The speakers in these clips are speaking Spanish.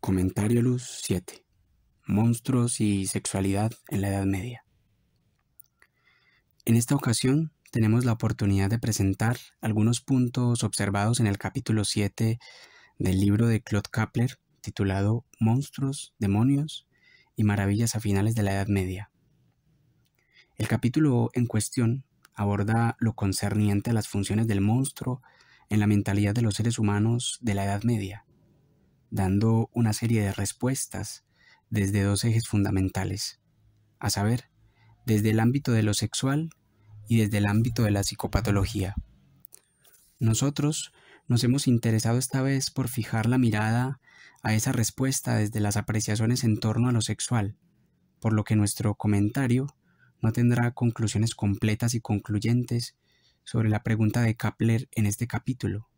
Comentario Luz 7. Monstruos y sexualidad en la Edad Media. En esta ocasión tenemos la oportunidad de presentar algunos puntos observados en el capítulo 7 del libro de Claude Kapler titulado Monstruos, Demonios y Maravillas a finales de la Edad Media. El capítulo en cuestión aborda lo concerniente a las funciones del monstruo en la mentalidad de los seres humanos de la Edad Media dando una serie de respuestas desde dos ejes fundamentales, a saber, desde el ámbito de lo sexual y desde el ámbito de la psicopatología. Nosotros nos hemos interesado esta vez por fijar la mirada a esa respuesta desde las apreciaciones en torno a lo sexual, por lo que nuestro comentario no tendrá conclusiones completas y concluyentes sobre la pregunta de Kapler en este capítulo,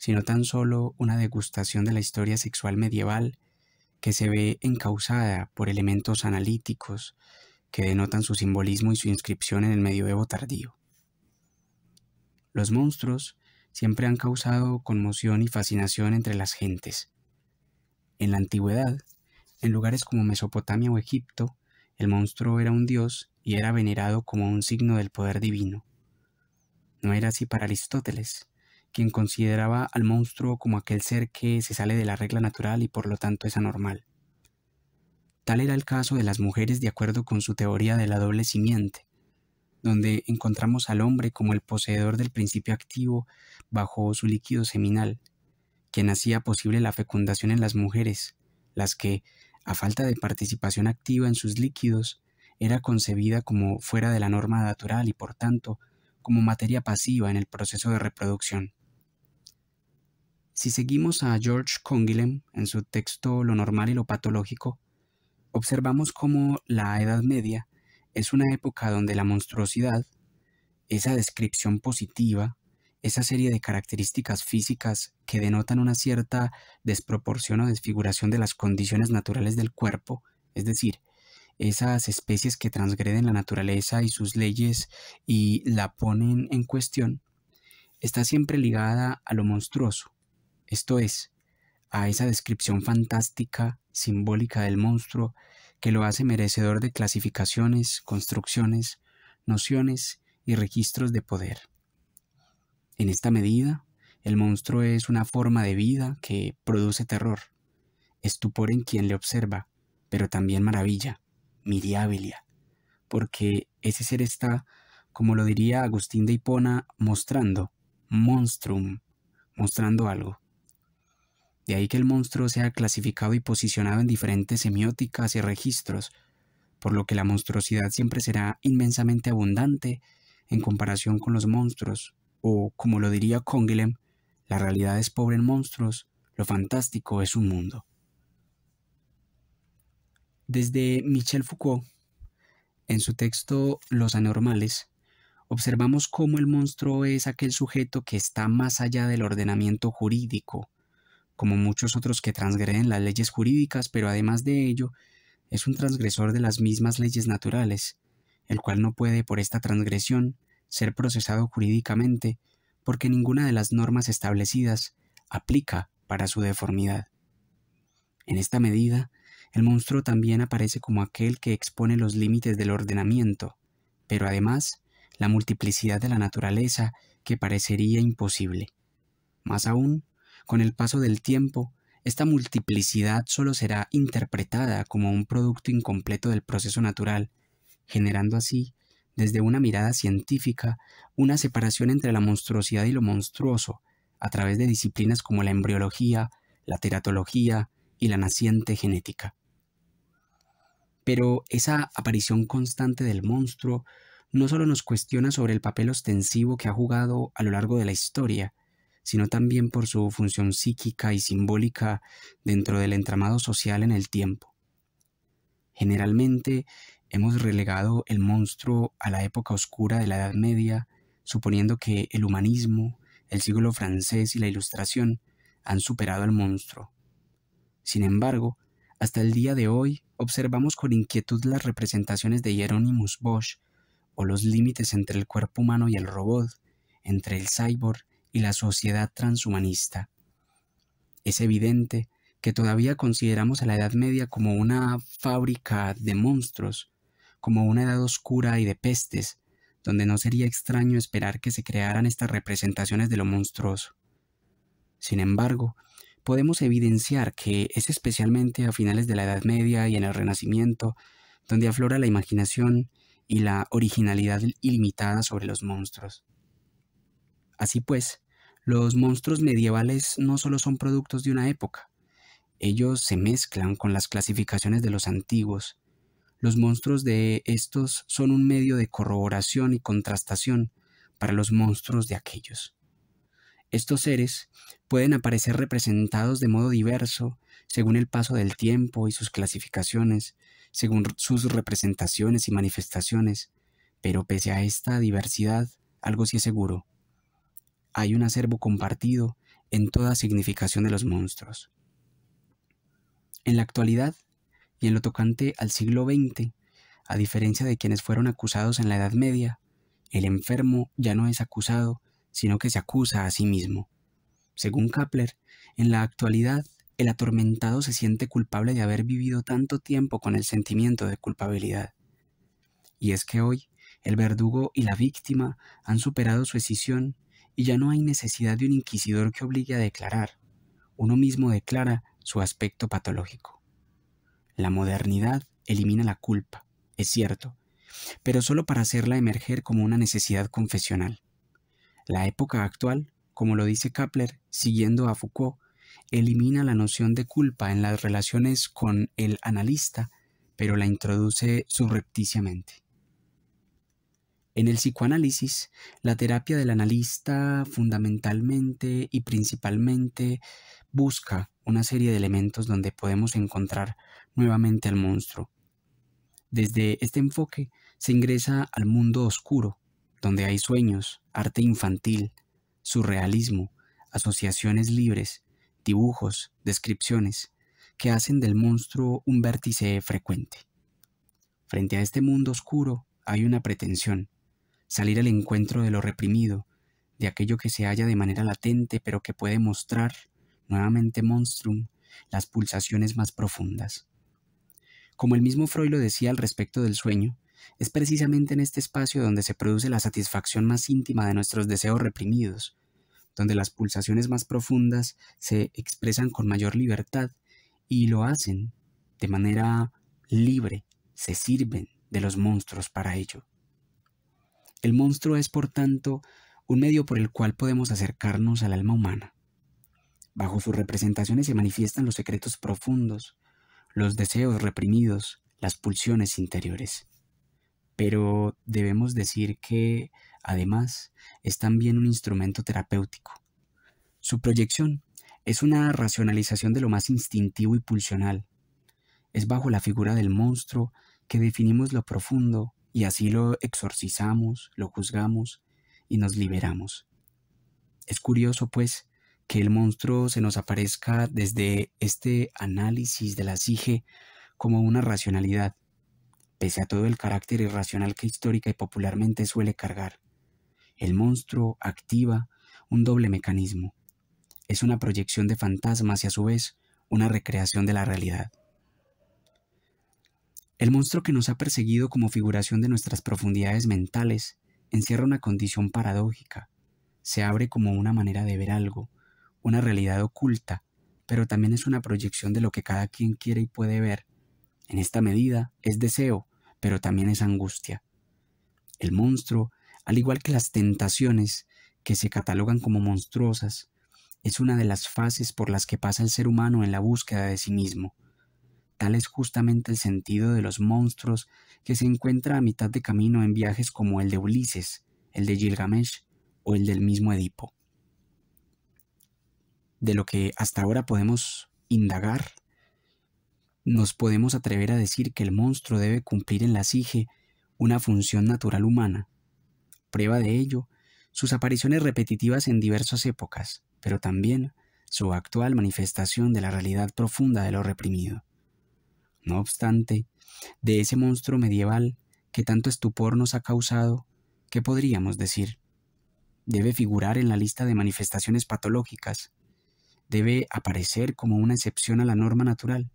sino tan solo una degustación de la historia sexual medieval que se ve encausada por elementos analíticos que denotan su simbolismo y su inscripción en el medioevo tardío. Los monstruos siempre han causado conmoción y fascinación entre las gentes. En la antigüedad, en lugares como Mesopotamia o Egipto, el monstruo era un dios y era venerado como un signo del poder divino. No era así para Aristóteles, quien consideraba al monstruo como aquel ser que se sale de la regla natural y por lo tanto es anormal. Tal era el caso de las mujeres de acuerdo con su teoría de la doble simiente, donde encontramos al hombre como el poseedor del principio activo bajo su líquido seminal, quien hacía posible la fecundación en las mujeres, las que, a falta de participación activa en sus líquidos, era concebida como fuera de la norma natural y por tanto como materia pasiva en el proceso de reproducción. Si seguimos a George Congilem en su texto Lo normal y lo patológico, observamos cómo la Edad Media es una época donde la monstruosidad, esa descripción positiva, esa serie de características físicas que denotan una cierta desproporción o desfiguración de las condiciones naturales del cuerpo, es decir, esas especies que transgreden la naturaleza y sus leyes y la ponen en cuestión, está siempre ligada a lo monstruoso, esto es, a esa descripción fantástica, simbólica del monstruo que lo hace merecedor de clasificaciones, construcciones, nociones y registros de poder. En esta medida, el monstruo es una forma de vida que produce terror, estupor en quien le observa, pero también maravilla, miriabilia, porque ese ser está, como lo diría Agustín de Hipona, mostrando, monstrum, mostrando algo. De ahí que el monstruo sea clasificado y posicionado en diferentes semióticas y registros, por lo que la monstruosidad siempre será inmensamente abundante en comparación con los monstruos, o como lo diría Congelem, la realidad es pobre en monstruos, lo fantástico es un mundo. Desde Michel Foucault, en su texto Los anormales, observamos cómo el monstruo es aquel sujeto que está más allá del ordenamiento jurídico, como muchos otros que transgreden las leyes jurídicas, pero además de ello, es un transgresor de las mismas leyes naturales, el cual no puede por esta transgresión ser procesado jurídicamente, porque ninguna de las normas establecidas aplica para su deformidad. En esta medida, el monstruo también aparece como aquel que expone los límites del ordenamiento, pero además la multiplicidad de la naturaleza que parecería imposible. Más aún, con el paso del tiempo, esta multiplicidad solo será interpretada como un producto incompleto del proceso natural, generando así, desde una mirada científica, una separación entre la monstruosidad y lo monstruoso, a través de disciplinas como la embriología, la teratología y la naciente genética. Pero esa aparición constante del monstruo no solo nos cuestiona sobre el papel ostensivo que ha jugado a lo largo de la historia, sino también por su función psíquica y simbólica dentro del entramado social en el tiempo. Generalmente hemos relegado el monstruo a la época oscura de la Edad Media, suponiendo que el humanismo, el siglo francés y la Ilustración han superado al monstruo. Sin embargo, hasta el día de hoy observamos con inquietud las representaciones de Hieronymus Bosch o los límites entre el cuerpo humano y el robot, entre el cyborg y la sociedad transhumanista. Es evidente que todavía consideramos a la Edad Media como una fábrica de monstruos, como una edad oscura y de pestes, donde no sería extraño esperar que se crearan estas representaciones de lo monstruoso. Sin embargo, podemos evidenciar que es especialmente a finales de la Edad Media y en el Renacimiento donde aflora la imaginación y la originalidad ilimitada sobre los monstruos. Así pues, los monstruos medievales no solo son productos de una época, ellos se mezclan con las clasificaciones de los antiguos. Los monstruos de estos son un medio de corroboración y contrastación para los monstruos de aquellos. Estos seres pueden aparecer representados de modo diverso según el paso del tiempo y sus clasificaciones, según sus representaciones y manifestaciones, pero pese a esta diversidad, algo sí es seguro. Hay un acervo compartido en toda significación de los monstruos. En la actualidad, y en lo tocante al siglo XX, a diferencia de quienes fueron acusados en la Edad Media, el enfermo ya no es acusado, sino que se acusa a sí mismo. Según Kapler, en la actualidad el atormentado se siente culpable de haber vivido tanto tiempo con el sentimiento de culpabilidad. Y es que hoy el verdugo y la víctima han superado su escisión y ya no hay necesidad de un inquisidor que obligue a declarar. Uno mismo declara su aspecto patológico. La modernidad elimina la culpa, es cierto, pero solo para hacerla emerger como una necesidad confesional. La época actual, como lo dice Kapler, siguiendo a Foucault, elimina la noción de culpa en las relaciones con el analista, pero la introduce subrepticiamente. En el psicoanálisis, la terapia del analista fundamentalmente y principalmente busca una serie de elementos donde podemos encontrar nuevamente al monstruo. Desde este enfoque se ingresa al mundo oscuro, donde hay sueños, arte infantil, surrealismo, asociaciones libres, dibujos, descripciones, que hacen del monstruo un vértice frecuente. Frente a este mundo oscuro hay una pretensión, salir al encuentro de lo reprimido, de aquello que se halla de manera latente pero que puede mostrar, nuevamente monstrum, las pulsaciones más profundas. Como el mismo Freud lo decía al respecto del sueño, es precisamente en este espacio donde se produce la satisfacción más íntima de nuestros deseos reprimidos, donde las pulsaciones más profundas se expresan con mayor libertad y lo hacen de manera libre, se sirven de los monstruos para ello. El monstruo es, por tanto, un medio por el cual podemos acercarnos al alma humana. Bajo sus representaciones se manifiestan los secretos profundos, los deseos reprimidos, las pulsiones interiores. Pero debemos decir que, además, es también un instrumento terapéutico. Su proyección es una racionalización de lo más instintivo y pulsional. Es bajo la figura del monstruo que definimos lo profundo y así lo exorcizamos, lo juzgamos y nos liberamos. Es curioso, pues, que el monstruo se nos aparezca desde este análisis de la psique como una racionalidad, pese a todo el carácter irracional que histórica y popularmente suele cargar. El monstruo activa un doble mecanismo. Es una proyección de fantasmas y a su vez una recreación de la realidad. El monstruo que nos ha perseguido como figuración de nuestras profundidades mentales encierra una condición paradójica. Se abre como una manera de ver algo, una realidad oculta, pero también es una proyección de lo que cada quien quiere y puede ver. En esta medida es deseo, pero también es angustia. El monstruo, al igual que las tentaciones, que se catalogan como monstruosas, es una de las fases por las que pasa el ser humano en la búsqueda de sí mismo. Tal es justamente el sentido de los monstruos que se encuentra a mitad de camino en viajes como el de Ulises, el de Gilgamesh o el del mismo Edipo. De lo que hasta ahora podemos indagar nos podemos atrever a decir que el monstruo debe cumplir en la sige una función natural humana. Prueba de ello, sus apariciones repetitivas en diversas épocas, pero también su actual manifestación de la realidad profunda de lo reprimido. No obstante, de ese monstruo medieval que tanto estupor nos ha causado, ¿qué podríamos decir? Debe figurar en la lista de manifestaciones patológicas. debe aparecer como una excepción a la norma natural.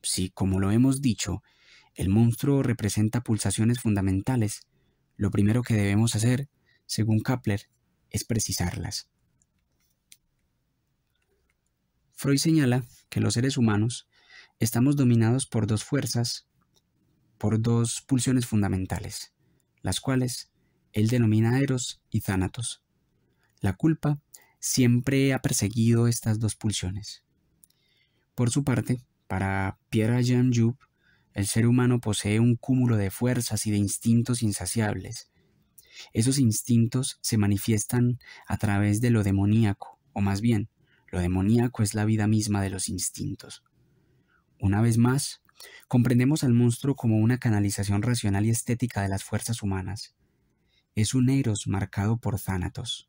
Si, como lo hemos dicho, el monstruo representa pulsaciones fundamentales, lo primero que debemos hacer, según Kapler, es precisarlas. Freud señala que los seres humanos estamos dominados por dos fuerzas, por dos pulsiones fundamentales, las cuales él denomina Eros y Thanatos. La culpa siempre ha perseguido estas dos pulsiones. Por su parte, para Pierre Jean Joub, el ser humano posee un cúmulo de fuerzas y de instintos insaciables. Esos instintos se manifiestan a través de lo demoníaco, o más bien, lo demoníaco es la vida misma de los instintos. Una vez más, comprendemos al monstruo como una canalización racional y estética de las fuerzas humanas. Es un eros marcado por Thanatos.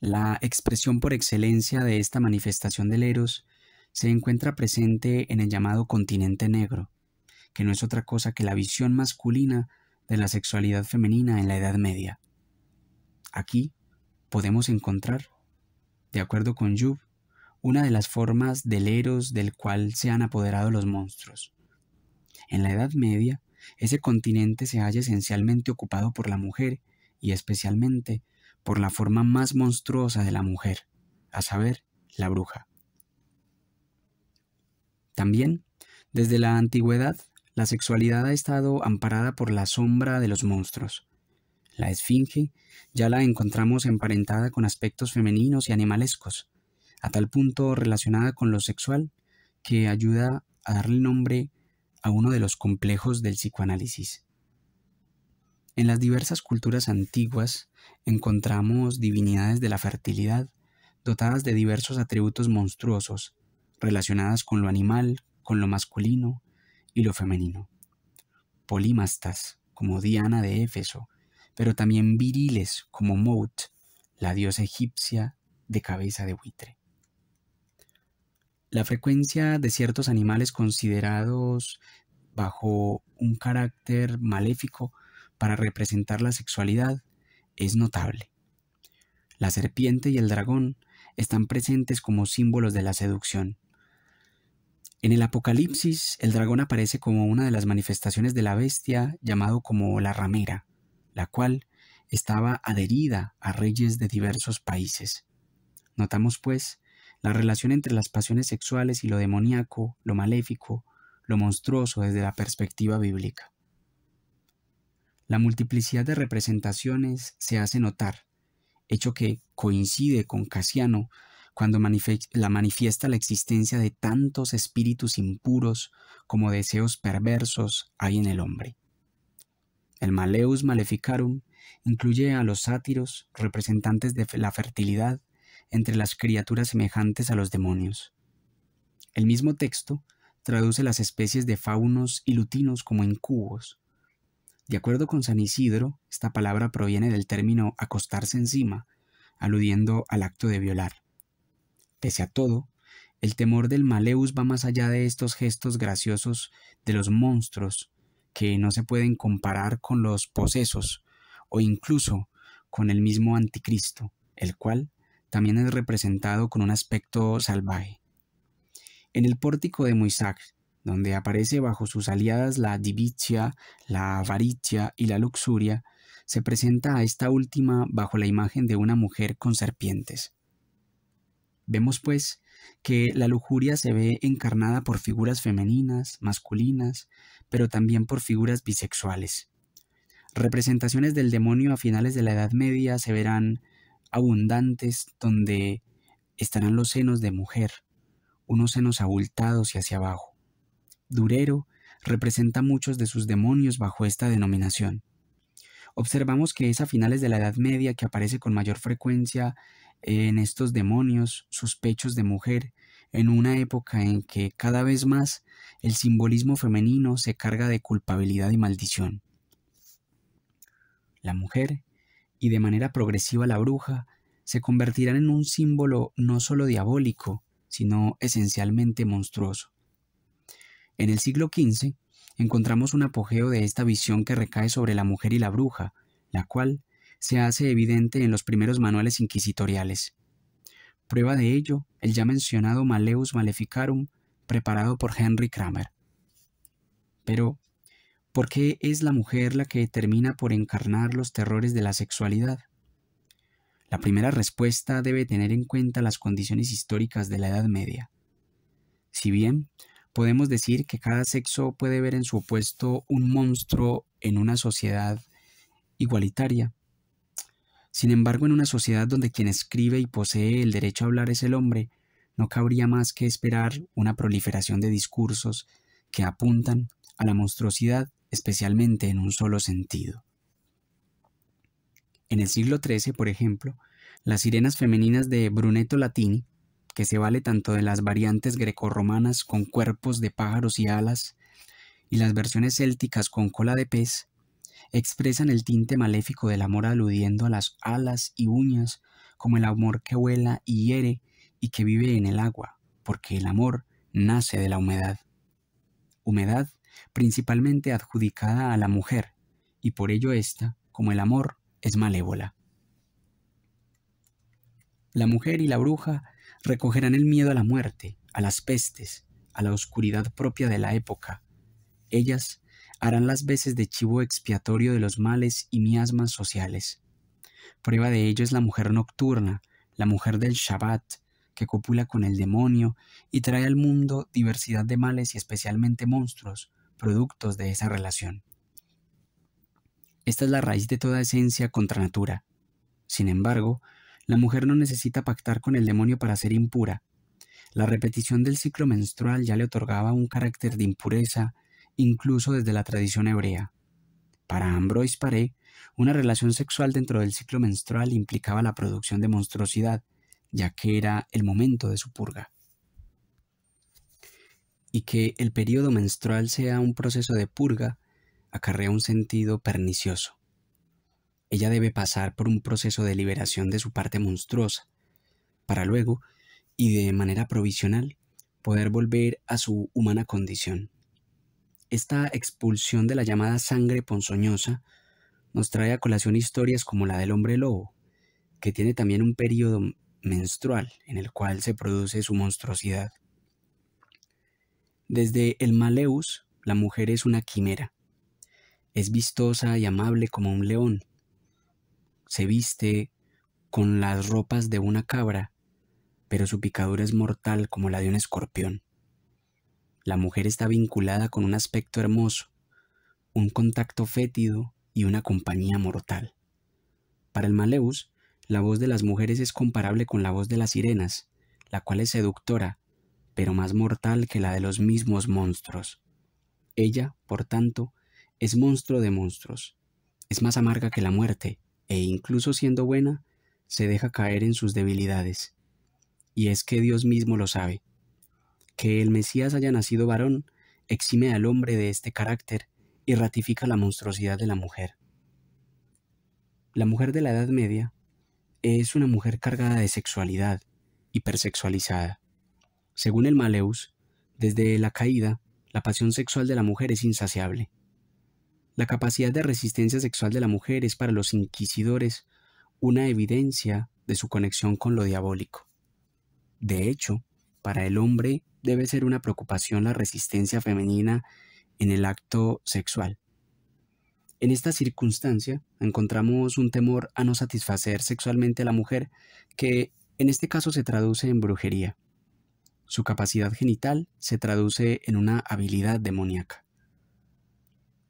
La expresión por excelencia de esta manifestación del eros se encuentra presente en el llamado continente negro, que no es otra cosa que la visión masculina de la sexualidad femenina en la Edad Media. Aquí podemos encontrar, de acuerdo con Job, una de las formas del eros del cual se han apoderado los monstruos. En la Edad Media, ese continente se halla esencialmente ocupado por la mujer y especialmente por la forma más monstruosa de la mujer, a saber, la bruja. También, desde la antigüedad, la sexualidad ha estado amparada por la sombra de los monstruos. La esfinge ya la encontramos emparentada con aspectos femeninos y animalescos, a tal punto relacionada con lo sexual que ayuda a darle nombre a uno de los complejos del psicoanálisis. En las diversas culturas antiguas encontramos divinidades de la fertilidad, dotadas de diversos atributos monstruosos, relacionadas con lo animal, con lo masculino y lo femenino. Polímastas, como Diana de Éfeso, pero también viriles, como Mout, la diosa egipcia de cabeza de buitre. La frecuencia de ciertos animales considerados bajo un carácter maléfico para representar la sexualidad es notable. La serpiente y el dragón están presentes como símbolos de la seducción, en el Apocalipsis, el dragón aparece como una de las manifestaciones de la bestia llamado como la ramera, la cual estaba adherida a reyes de diversos países. Notamos, pues, la relación entre las pasiones sexuales y lo demoníaco, lo maléfico, lo monstruoso desde la perspectiva bíblica. La multiplicidad de representaciones se hace notar, hecho que coincide con Casiano cuando la manifiesta la existencia de tantos espíritus impuros como deseos perversos hay en el hombre. El Maleus Maleficarum incluye a los sátiros, representantes de la fertilidad, entre las criaturas semejantes a los demonios. El mismo texto traduce las especies de faunos y lutinos como incubos. De acuerdo con San Isidro, esta palabra proviene del término acostarse encima, aludiendo al acto de violar. Pese a todo, el temor del Maleus va más allá de estos gestos graciosos de los monstruos que no se pueden comparar con los posesos o incluso con el mismo anticristo, el cual también es representado con un aspecto salvaje. En el pórtico de Moissac, donde aparece bajo sus aliadas la divicia, la avaricia y la luxuria, se presenta a esta última bajo la imagen de una mujer con serpientes. Vemos pues que la lujuria se ve encarnada por figuras femeninas, masculinas, pero también por figuras bisexuales. Representaciones del demonio a finales de la Edad Media se verán abundantes donde estarán los senos de mujer, unos senos abultados y hacia abajo. Durero representa muchos de sus demonios bajo esta denominación. Observamos que es a finales de la Edad Media que aparece con mayor frecuencia en estos demonios, sus pechos de mujer, en una época en que cada vez más el simbolismo femenino se carga de culpabilidad y maldición. La mujer, y de manera progresiva la bruja, se convertirán en un símbolo no solo diabólico, sino esencialmente monstruoso. En el siglo XV encontramos un apogeo de esta visión que recae sobre la mujer y la bruja, la cual se hace evidente en los primeros manuales inquisitoriales. Prueba de ello el ya mencionado Maleus Maleficarum preparado por Henry Kramer. Pero, ¿por qué es la mujer la que termina por encarnar los terrores de la sexualidad? La primera respuesta debe tener en cuenta las condiciones históricas de la Edad Media. Si bien podemos decir que cada sexo puede ver en su opuesto un monstruo en una sociedad igualitaria, sin embargo, en una sociedad donde quien escribe y posee el derecho a hablar es el hombre, no cabría más que esperar una proliferación de discursos que apuntan a la monstruosidad especialmente en un solo sentido. En el siglo XIII, por ejemplo, las sirenas femeninas de Brunetto Latini, que se vale tanto de las variantes grecorromanas con cuerpos de pájaros y alas, y las versiones célticas con cola de pez, expresan el tinte maléfico del amor aludiendo a las alas y uñas como el amor que vuela y hiere y que vive en el agua, porque el amor nace de la humedad. Humedad principalmente adjudicada a la mujer, y por ello ésta, como el amor, es malévola. La mujer y la bruja recogerán el miedo a la muerte, a las pestes, a la oscuridad propia de la época. Ellas harán las veces de chivo expiatorio de los males y miasmas sociales. Prueba de ello es la mujer nocturna, la mujer del Shabbat, que copula con el demonio y trae al mundo diversidad de males y especialmente monstruos, productos de esa relación. Esta es la raíz de toda esencia contra natura. Sin embargo, la mujer no necesita pactar con el demonio para ser impura. La repetición del ciclo menstrual ya le otorgaba un carácter de impureza, incluso desde la tradición hebrea. Para Ambroise Paré, una relación sexual dentro del ciclo menstrual implicaba la producción de monstruosidad, ya que era el momento de su purga. Y que el periodo menstrual sea un proceso de purga acarrea un sentido pernicioso. Ella debe pasar por un proceso de liberación de su parte monstruosa, para luego, y de manera provisional, poder volver a su humana condición. Esta expulsión de la llamada sangre ponzoñosa nos trae a colación historias como la del hombre lobo, que tiene también un periodo menstrual en el cual se produce su monstruosidad. Desde el Maleus, la mujer es una quimera. Es vistosa y amable como un león. Se viste con las ropas de una cabra, pero su picadura es mortal como la de un escorpión. La mujer está vinculada con un aspecto hermoso, un contacto fétido y una compañía mortal. Para el Maleus, la voz de las mujeres es comparable con la voz de las sirenas, la cual es seductora, pero más mortal que la de los mismos monstruos. Ella, por tanto, es monstruo de monstruos, es más amarga que la muerte, e incluso siendo buena, se deja caer en sus debilidades. Y es que Dios mismo lo sabe, que el Mesías haya nacido varón exime al hombre de este carácter y ratifica la monstruosidad de la mujer. La mujer de la Edad Media es una mujer cargada de sexualidad, hipersexualizada. Según el Maleus, desde la caída, la pasión sexual de la mujer es insaciable. La capacidad de resistencia sexual de la mujer es para los inquisidores una evidencia de su conexión con lo diabólico. De hecho, para el hombre debe ser una preocupación la resistencia femenina en el acto sexual. En esta circunstancia encontramos un temor a no satisfacer sexualmente a la mujer que en este caso se traduce en brujería. Su capacidad genital se traduce en una habilidad demoníaca.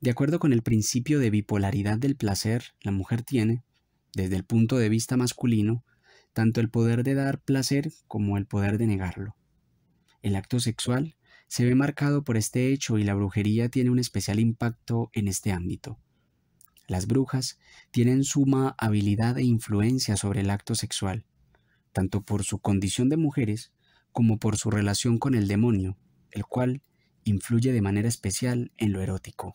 De acuerdo con el principio de bipolaridad del placer, la mujer tiene, desde el punto de vista masculino, tanto el poder de dar placer como el poder de negarlo. El acto sexual se ve marcado por este hecho y la brujería tiene un especial impacto en este ámbito. Las brujas tienen suma habilidad e influencia sobre el acto sexual, tanto por su condición de mujeres como por su relación con el demonio, el cual influye de manera especial en lo erótico.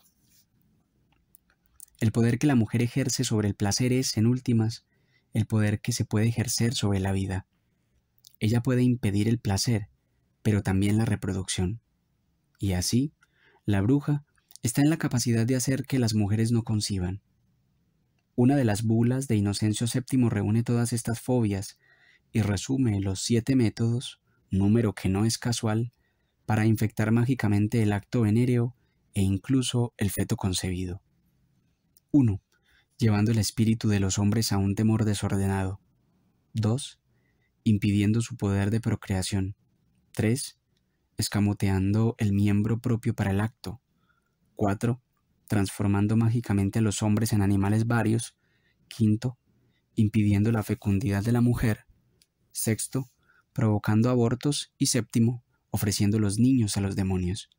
El poder que la mujer ejerce sobre el placer es, en últimas, el poder que se puede ejercer sobre la vida. Ella puede impedir el placer, pero también la reproducción. Y así, la bruja está en la capacidad de hacer que las mujeres no conciban. Una de las bulas de Inocencio VII reúne todas estas fobias y resume los siete métodos, número que no es casual, para infectar mágicamente el acto venéreo e incluso el feto concebido. 1. Llevando el espíritu de los hombres a un temor desordenado. 2. Impidiendo su poder de procreación. 3. Escamoteando el miembro propio para el acto. 4. Transformando mágicamente a los hombres en animales varios. 5. Impidiendo la fecundidad de la mujer. 6. Provocando abortos. Y séptimo, ofreciendo los niños a los demonios.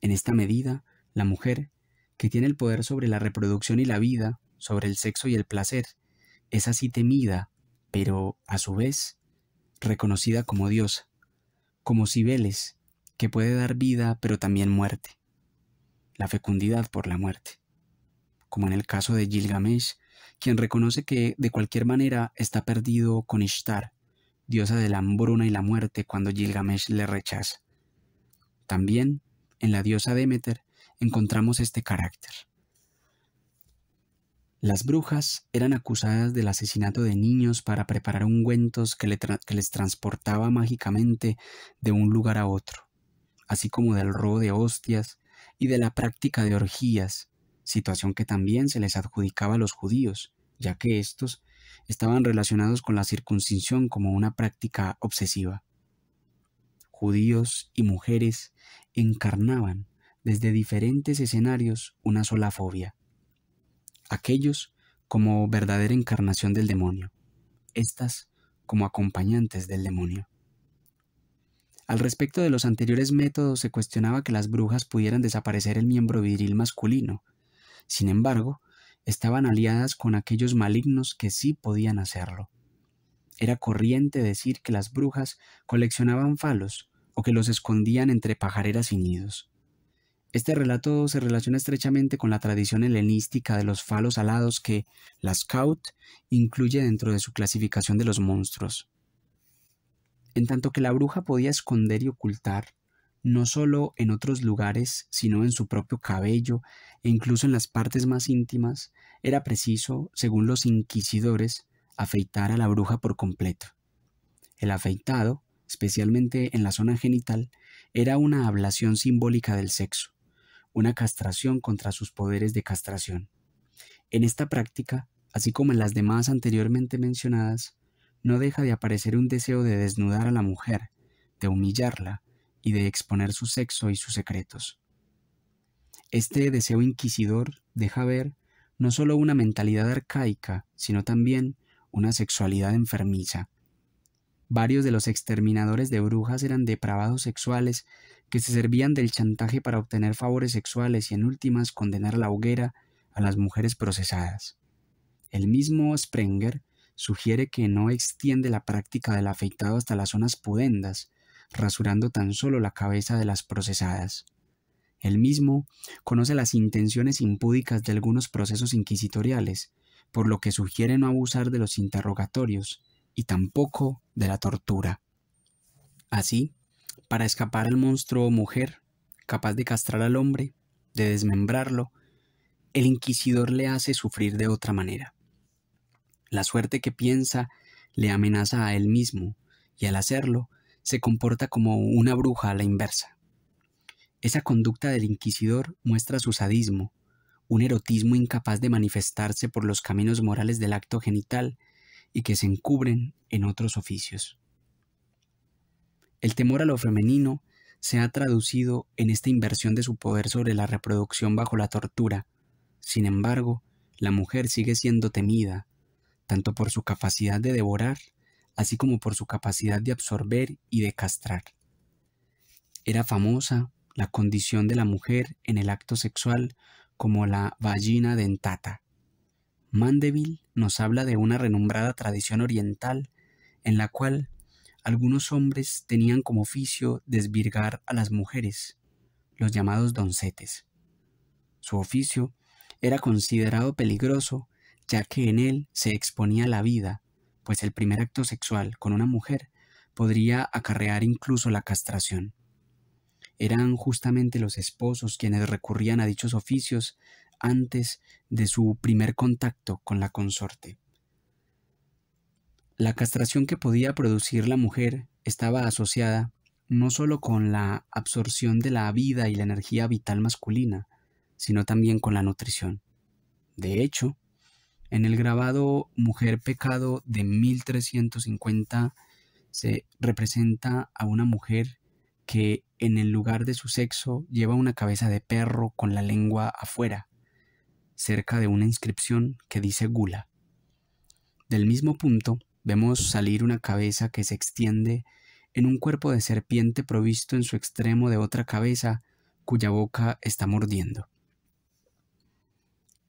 En esta medida, la mujer, que tiene el poder sobre la reproducción y la vida, sobre el sexo y el placer, es así temida, pero a su vez reconocida como diosa, como Cibeles, que puede dar vida pero también muerte, la fecundidad por la muerte, como en el caso de Gilgamesh, quien reconoce que de cualquier manera está perdido con Ishtar, diosa de la hambruna y la muerte cuando Gilgamesh le rechaza. También en la diosa Demeter encontramos este carácter. Las brujas eran acusadas del asesinato de niños para preparar ungüentos que, que, les transportaba mágicamente de un lugar a otro, así como del robo de hostias y de la práctica de orgías, situación que también se les adjudicaba a los judíos, ya que éstos estaban relacionados con la circuncisión como una práctica obsesiva. Judíos y mujeres encarnaban desde diferentes escenarios una sola fobia. Aquellos como verdadera encarnación del demonio, estas como acompañantes del demonio. Al respecto de los anteriores métodos se cuestionaba que las brujas pudieran desaparecer el miembro viril masculino. Sin embargo, estaban aliadas con aquellos malignos que sí podían hacerlo. Era corriente decir que las brujas coleccionaban falos o que los escondían entre pajareras y nidos. Este relato se relaciona estrechamente con la tradición helenística de los falos alados que la Scout incluye dentro de su clasificación de los monstruos. En tanto que la bruja podía esconder y ocultar, no solo en otros lugares, sino en su propio cabello e incluso en las partes más íntimas, era preciso, según los inquisidores, afeitar a la bruja por completo. El afeitado, especialmente en la zona genital, era una ablación simbólica del sexo, una castración contra sus poderes de castración. En esta práctica, así como en las demás anteriormente mencionadas, no deja de aparecer un deseo de desnudar a la mujer, de humillarla y de exponer su sexo y sus secretos. Este deseo inquisidor deja ver no solo una mentalidad arcaica, sino también una sexualidad enfermiza. Varios de los exterminadores de brujas eran depravados sexuales que se servían del chantaje para obtener favores sexuales y en últimas condenar a la hoguera a las mujeres procesadas. El mismo Sprenger sugiere que no extiende la práctica del afeitado hasta las zonas pudendas, rasurando tan solo la cabeza de las procesadas. Él mismo conoce las intenciones impúdicas de algunos procesos inquisitoriales, por lo que sugiere no abusar de los interrogatorios y tampoco de la tortura. Así, para escapar al monstruo mujer, capaz de castrar al hombre, de desmembrarlo, el inquisidor le hace sufrir de otra manera. La suerte que piensa le amenaza a él mismo, y al hacerlo, se comporta como una bruja a la inversa. Esa conducta del inquisidor muestra su sadismo, un erotismo incapaz de manifestarse por los caminos morales del acto genital y que se encubren en otros oficios. El temor a lo femenino se ha traducido en esta inversión de su poder sobre la reproducción bajo la tortura. Sin embargo, la mujer sigue siendo temida, tanto por su capacidad de devorar, así como por su capacidad de absorber y de castrar. Era famosa la condición de la mujer en el acto sexual como la vagina dentata. Mandeville nos habla de una renombrada tradición oriental en la cual algunos hombres tenían como oficio desvirgar a las mujeres, los llamados doncetes. Su oficio era considerado peligroso ya que en él se exponía la vida, pues el primer acto sexual con una mujer podría acarrear incluso la castración. Eran justamente los esposos quienes recurrían a dichos oficios antes de su primer contacto con la consorte. La castración que podía producir la mujer estaba asociada no solo con la absorción de la vida y la energía vital masculina, sino también con la nutrición. De hecho, en el grabado Mujer Pecado de 1350 se representa a una mujer que en el lugar de su sexo lleva una cabeza de perro con la lengua afuera, cerca de una inscripción que dice gula. Del mismo punto, vemos salir una cabeza que se extiende en un cuerpo de serpiente provisto en su extremo de otra cabeza cuya boca está mordiendo.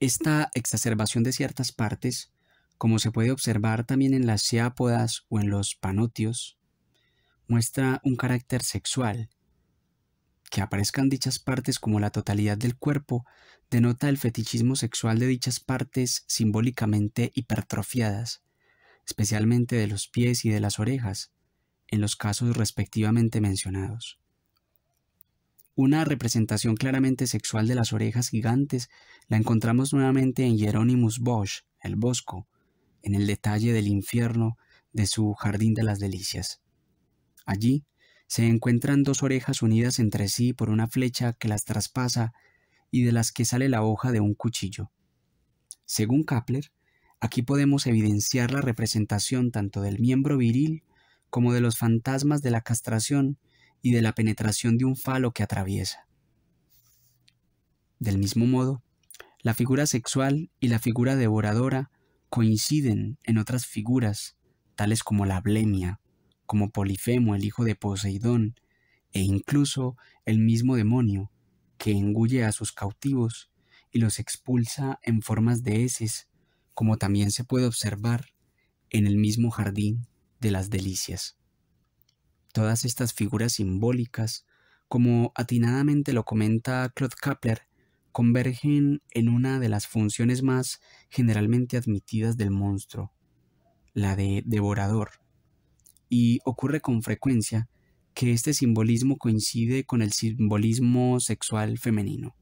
Esta exacerbación de ciertas partes, como se puede observar también en las siápodas o en los panotios, muestra un carácter sexual. Que aparezcan dichas partes como la totalidad del cuerpo denota el fetichismo sexual de dichas partes simbólicamente hipertrofiadas, especialmente de los pies y de las orejas, en los casos respectivamente mencionados. Una representación claramente sexual de las orejas gigantes la encontramos nuevamente en Hieronymus Bosch, el Bosco, en el detalle del infierno de su Jardín de las Delicias. Allí se encuentran dos orejas unidas entre sí por una flecha que las traspasa y de las que sale la hoja de un cuchillo. Según Kapler, Aquí podemos evidenciar la representación tanto del miembro viril como de los fantasmas de la castración y de la penetración de un falo que atraviesa. Del mismo modo, la figura sexual y la figura devoradora coinciden en otras figuras, tales como la blemia, como Polifemo, el hijo de Poseidón, e incluso el mismo demonio, que engulle a sus cautivos y los expulsa en formas de heces como también se puede observar en el mismo jardín de las delicias. Todas estas figuras simbólicas, como atinadamente lo comenta Claude Kapler, convergen en una de las funciones más generalmente admitidas del monstruo, la de devorador, y ocurre con frecuencia que este simbolismo coincide con el simbolismo sexual femenino.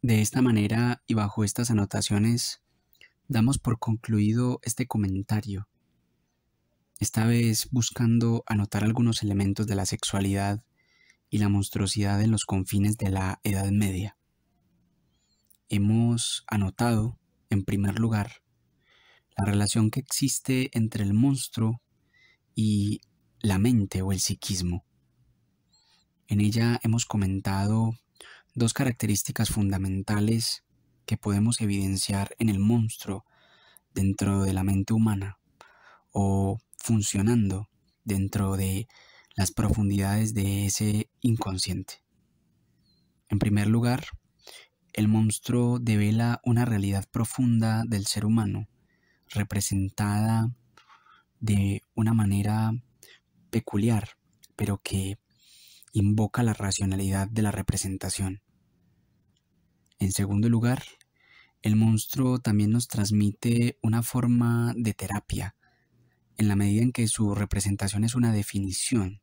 De esta manera y bajo estas anotaciones, damos por concluido este comentario, esta vez buscando anotar algunos elementos de la sexualidad y la monstruosidad en los confines de la Edad Media. Hemos anotado, en primer lugar, la relación que existe entre el monstruo y la mente o el psiquismo. En ella hemos comentado dos características fundamentales que podemos evidenciar en el monstruo dentro de la mente humana o funcionando dentro de las profundidades de ese inconsciente. En primer lugar, el monstruo devela una realidad profunda del ser humano, representada de una manera peculiar, pero que invoca la racionalidad de la representación. En segundo lugar, el monstruo también nos transmite una forma de terapia, en la medida en que su representación es una definición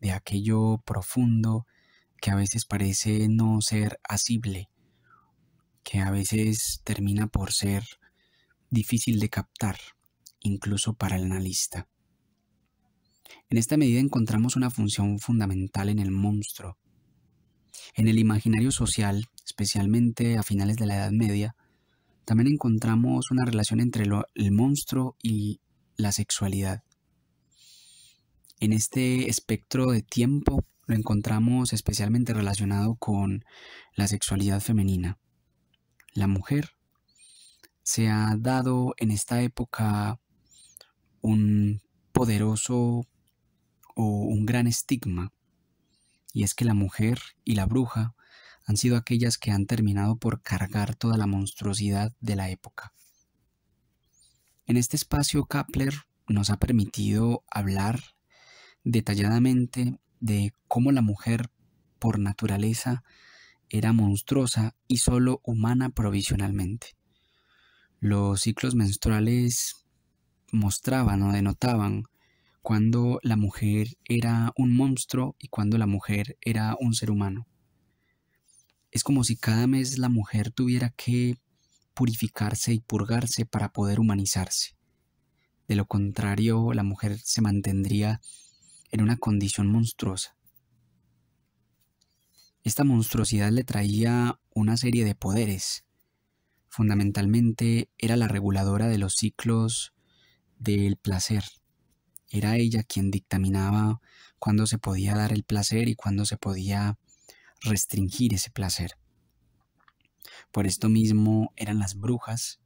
de aquello profundo que a veces parece no ser asible, que a veces termina por ser difícil de captar, incluso para el analista. En esta medida encontramos una función fundamental en el monstruo. En el imaginario social, especialmente a finales de la Edad Media, también encontramos una relación entre el monstruo y la sexualidad. En este espectro de tiempo lo encontramos especialmente relacionado con la sexualidad femenina. La mujer se ha dado en esta época un poderoso o un gran estigma, y es que la mujer y la bruja han sido aquellas que han terminado por cargar toda la monstruosidad de la época. En este espacio Kapler nos ha permitido hablar detalladamente de cómo la mujer por naturaleza era monstruosa y solo humana provisionalmente. Los ciclos menstruales mostraban o denotaban cuando la mujer era un monstruo y cuando la mujer era un ser humano. Es como si cada mes la mujer tuviera que purificarse y purgarse para poder humanizarse. De lo contrario, la mujer se mantendría en una condición monstruosa. Esta monstruosidad le traía una serie de poderes. Fundamentalmente era la reguladora de los ciclos del placer. Era ella quien dictaminaba cuándo se podía dar el placer y cuándo se podía restringir ese placer. Por esto mismo eran las brujas,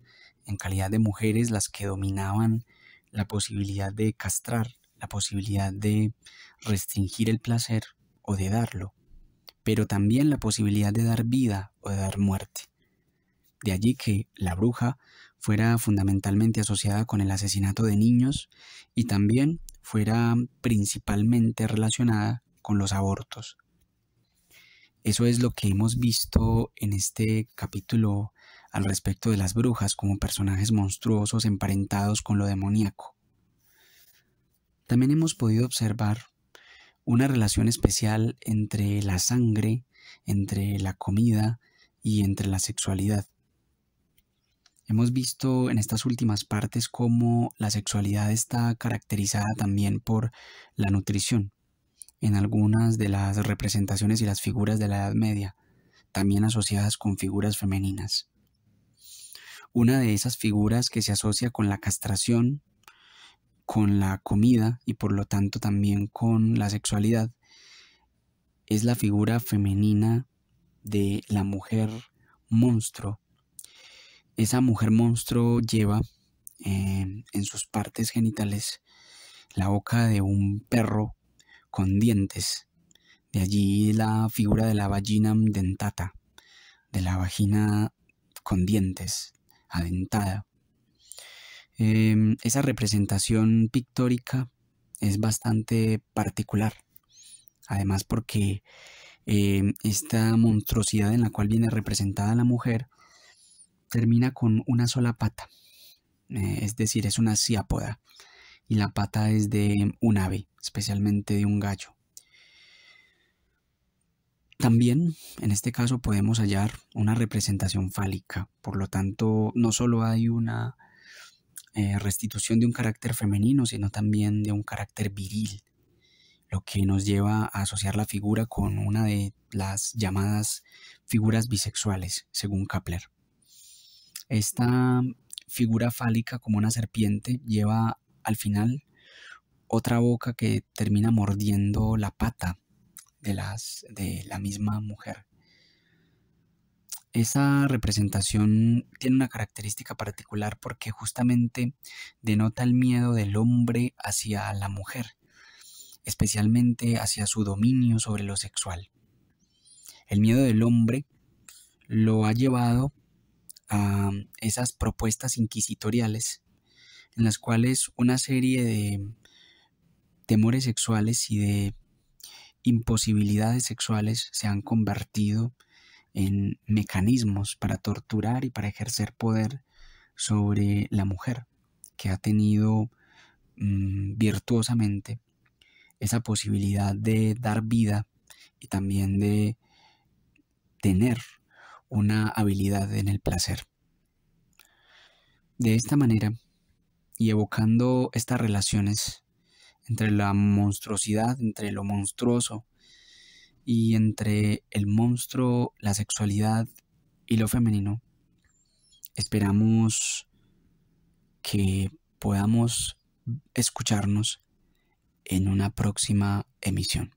en calidad de mujeres, las que dominaban la posibilidad de castrar, la posibilidad de restringir el placer o de darlo, pero también la posibilidad de dar vida o de dar muerte. De allí que la bruja fuera fundamentalmente asociada con el asesinato de niños y también fuera principalmente relacionada con los abortos. Eso es lo que hemos visto en este capítulo al respecto de las brujas como personajes monstruosos emparentados con lo demoníaco. También hemos podido observar una relación especial entre la sangre, entre la comida y entre la sexualidad. Hemos visto en estas últimas partes cómo la sexualidad está caracterizada también por la nutrición. En algunas de las representaciones y las figuras de la Edad Media, también asociadas con figuras femeninas. Una de esas figuras que se asocia con la castración, con la comida y por lo tanto también con la sexualidad, es la figura femenina de la mujer monstruo esa mujer monstruo lleva eh, en sus partes genitales la boca de un perro con dientes. De allí la figura de la vagina dentata, de la vagina con dientes, adentada. Em, esa representación pictórica es bastante particular, además porque em, esta monstruosidad en la cual viene representada la mujer termina con una sola pata, eh, es decir, es una ciápoda, y la pata es de un ave, especialmente de un gallo. También, en este caso, podemos hallar una representación fálica, por lo tanto, no solo hay una eh, restitución de un carácter femenino, sino también de un carácter viril, lo que nos lleva a asociar la figura con una de las llamadas figuras bisexuales, según Kapler. Esta figura fálica como una serpiente lleva al final otra boca que termina mordiendo la pata de, de la misma mujer. Esa representación tiene una característica particular porque justamente denota el miedo del hombre hacia la mujer, especialmente hacia su dominio sobre lo sexual. El miedo del hombre lo ha llevado a esas propuestas inquisitoriales en las cuales una serie de temores sexuales y de imposibilidades sexuales se han convertido en mecanismos para torturar y para ejercer poder sobre la mujer que ha tenido mm, virtuosamente esa posibilidad de dar vida y también de tener una habilidad en el placer. De esta manera, y evocando estas relaciones entre la monstruosidad, entre lo monstruoso, y entre el monstruo, la sexualidad y lo femenino, esperamos que podamos escucharnos en una próxima emisión.